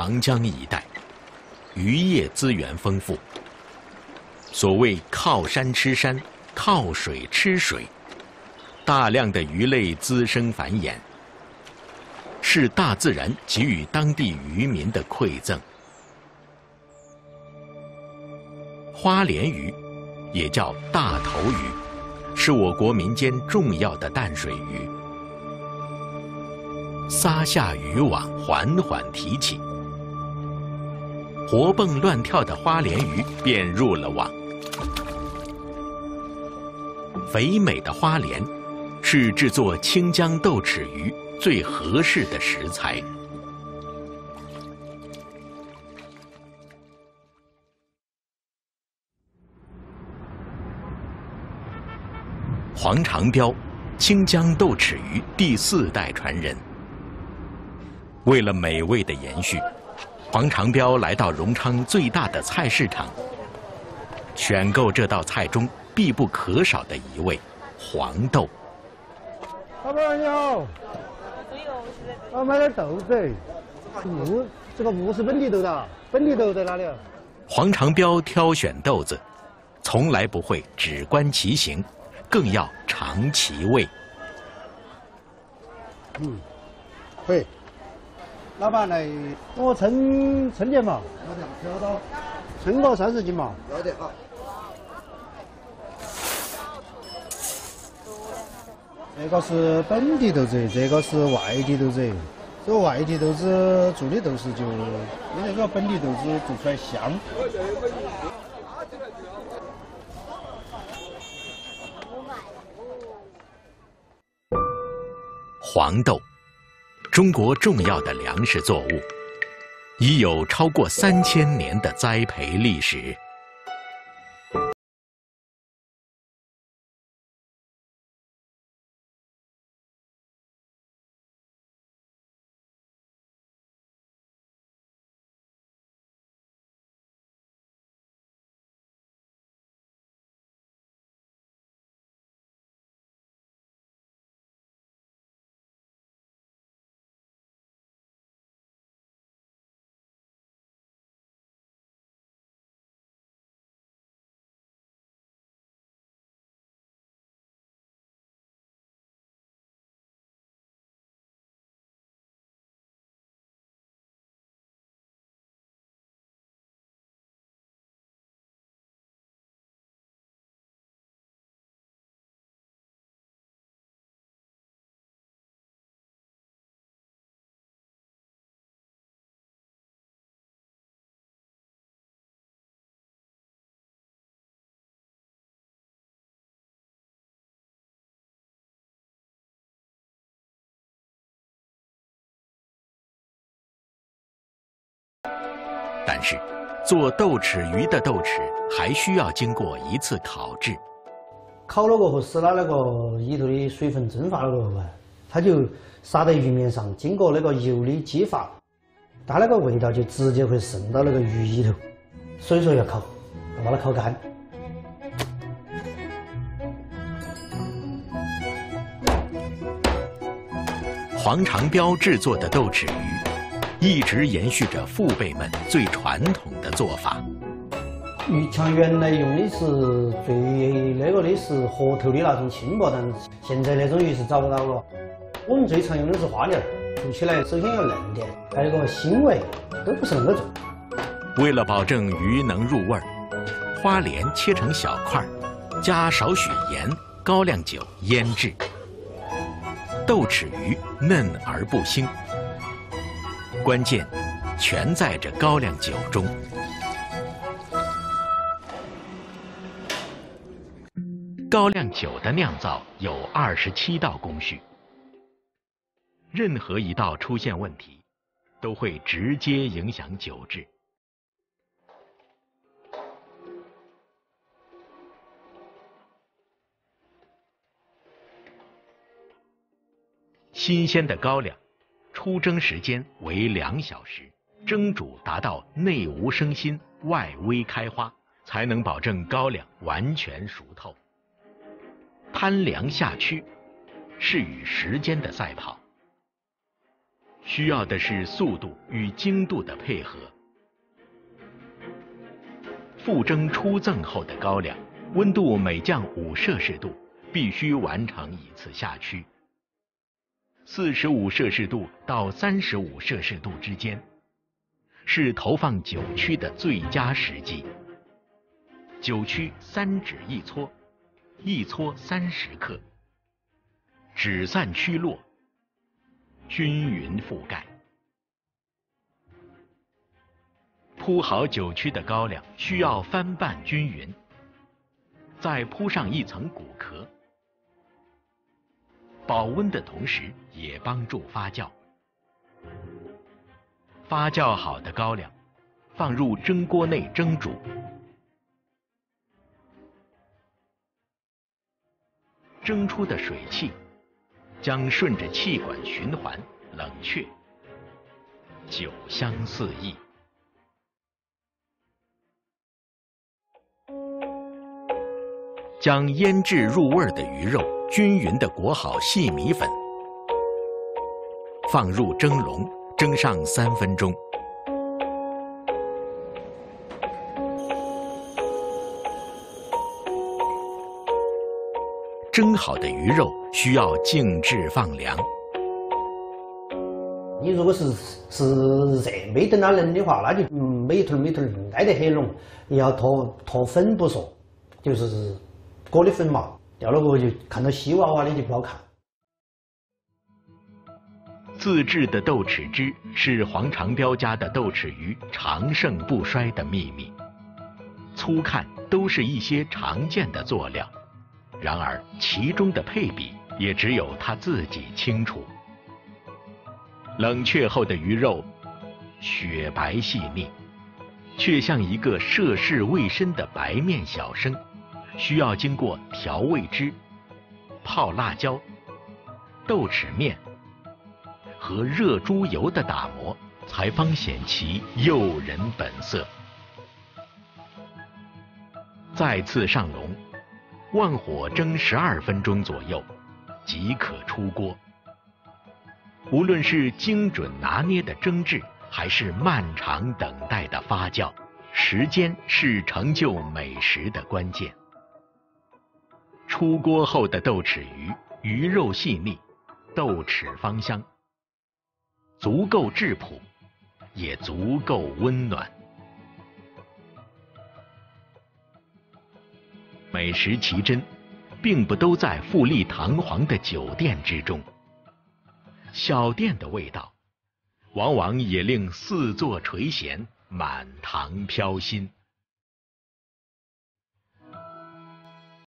长江一带，渔业资源丰富。所谓靠山吃山，靠水吃水，大量的鱼类滋生繁衍，是大自然给予当地渔民的馈赠。花鲢鱼，也叫大头鱼，是我国民间重要的淡水鱼。撒下渔网，缓缓提起，活蹦乱跳的花鲢鱼便入了网。肥美的花鲢，是制作清江豆豉鱼最合适的食材。黄长彪，清江豆豉鱼第四代传人。为了美味的延续，黄长彪来到荣昌最大的菜市场，选购这道菜中必不可少的一味黄豆。老板你好，我买点豆子，不，这个不是本地豆的，本地豆在哪里？黄长彪挑选豆子，从来不会只观其形。更要尝其味。嗯，会。老板来，我称称点嘛。挑到。称个三十斤嘛。要得好。这个是本地豆子，这个是外地豆子。这个外地豆子做的豆豉就没那个本地豆子做出来香。黄豆，中国重要的粮食作物，已有超过三千年的栽培历史。但是，做豆豉鱼的豆豉还需要经过一次烤制。烤了过后，使它那个里头的水分蒸发了过后啊，它就撒在鱼面上，经过那个油的激发，它那个味道就直接会渗到那个鱼里头。所以说要烤，要把它烤干。黄长标制作的豆豉鱼。一直延续着父辈们最传统的做法。鱼像原来用的是最那个的是河头的那种轻薄但现在那种鱼是找不到了。我们最常用的是花鲢，做起来首先要嫩点，还有个腥味都不是那么重。为了保证鱼能入味儿，花鲢切成小块，加少许盐、高粱酒腌制。豆豉鱼嫩而不腥。关键全在这高粱酒中。高粱酒的酿造有二十七道工序，任何一道出现问题，都会直接影响酒质。新鲜的高粱。出蒸时间为两小时，蒸煮达到内无生心，外微开花，才能保证高粱完全熟透。贪凉下曲，是与时间的赛跑。需要的是速度与精度的配合。复蒸出赠后的高粱，温度每降五摄氏度，必须完成一次下曲。四十五摄氏度到三十五摄氏度之间，是投放酒曲的最佳时机。酒曲三指一搓，一搓三十克，纸散曲落，均匀覆盖。铺好酒曲的高粱需要翻拌均匀，再铺上一层谷壳，保温的同时也帮助发酵。发酵好的高粱放入蒸锅内蒸煮，蒸出的水汽将顺着气管循环冷却，酒香四溢。将腌制入味的鱼肉均匀地裹好细米粉，放入蒸笼蒸上三分钟。蒸好的鱼肉需要静置放凉。你如果是是热没等它冷的话，那就每头每头挨得很拢，要脱脱粉不说，就是。锅的粉嘛，掉了过后就看到稀洼洼的就不好看。自制的豆豉汁是黄长彪家的豆豉鱼长盛不衰的秘密。粗看都是一些常见的佐料，然而其中的配比也只有他自己清楚。冷却后的鱼肉雪白细腻，却像一个涉世未深的白面小生。需要经过调味汁、泡辣椒、豆豉面和热猪油的打磨，才方显其诱人本色。再次上笼，旺火蒸十二分钟左右，即可出锅。无论是精准拿捏的蒸制，还是漫长等待的发酵，时间是成就美食的关键。出锅后的豆豉鱼，鱼肉细腻，豆豉芳香，足够质朴，也足够温暖。美食奇珍，并不都在富丽堂皇的酒店之中，小店的味道，往往也令四座垂涎，满堂飘心。